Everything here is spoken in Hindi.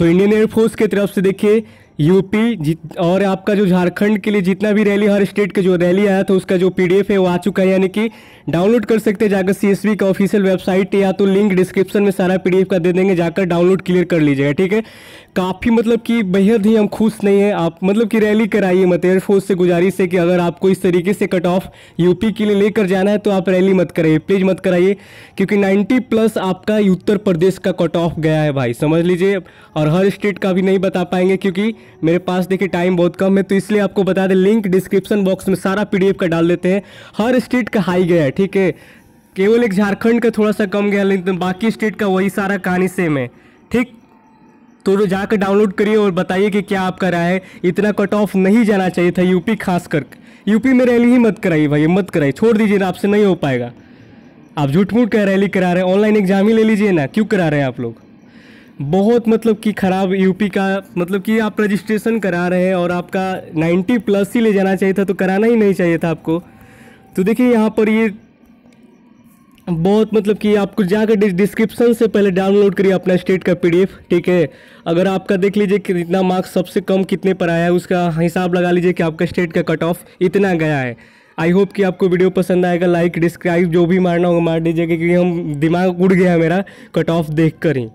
तो इंडियन एयरफोर्स की तरफ़ से देखिए यूपी और आपका जो झारखंड के लिए जितना भी रैली हर स्टेट के जो रैली आया था, उसका जो पीडीएफ है वो आ चुका है, यानी कि डाउनलोड कर सकते हैं जाकर सीएसबी का ऑफिशियल वेबसाइट या तो लिंक डिस्क्रिप्शन में सारा पीडीएफ का दे देंगे, जाकर डाउनलोड क्लियर कर लीजिएगा, ठीक है? काफ़ी मतलब कि बेहद ही हम खुश नहीं हैं, आप मतलब कि रैली कराइए मत एयरफोर्स से गुजारिश है कि अगर आपको इस तरीके से कट ऑफ़ यूपी के लिए लेकर जाना है तो आप रैली मत कराइए प्लीज़ मत कराइए, क्योंकि 90 प्लस आपका उत्तर प्रदेश का कट ऑफ़ गया है भाई, समझ लीजिए, और हर स्टेट का भी नहीं बता पाएँगे, क्योंकि मेरे पास देखिए टाइम बहुत कम है तो इसलिए आपको बता दें लिंक डिस्क्रिप्शन बॉक्स में सारा पीडीएफ का डाल देते हैं। हर स्टेट का हाई गया है, ठीक है? केवल एक झारखंड का थोड़ा सा कम गया, लेकिन बाकी स्टेट का वही सारा कहानी सेम है, ठीक? तो जाकर डाउनलोड करिए और बताइए कि क्या आपका राय है। इतना कट ऑफ़ नहीं जाना चाहिए था यूपी खास कर। यूपी में रैली ही मत कराइए भाई, मत कराइए, छोड़ दीजिए ना, आपसे नहीं हो पाएगा। आप झूठ मूठ का रैली करा रहे हैं ऑनलाइन एग्ज़ाम ही ले लीजिए ना, क्यों करा रहे हैं आप लोग? बहुत मतलब कि ख़राब यूपी का मतलब कि आप रजिस्ट्रेशन करा रहे हैं और आपका 90 प्लस ही ले जाना चाहिए था तो कराना ही नहीं चाहिए था आपको। तो देखिए, यहाँ पर ये बहुत मतलब कि आपको जाकर डिस्क्रिप्शन से पहले डाउनलोड करिए अपना स्टेट का पीडीएफ, ठीक है? अगर आपका देख लीजिए कि कितना मार्क्स सबसे कम कितने पर आया है, उसका हिसाब लगा लीजिए कि आपका स्टेट का कट ऑफ़ इतना गया है। आई होप कि आपको वीडियो पसंद आएगा, लाइक, डिस्क्राइब, जो भी मारना होगा मार दीजिएगा, क्योंकि हम दिमाग उड़ गया मेरा कट ऑफ़ देख कर ही।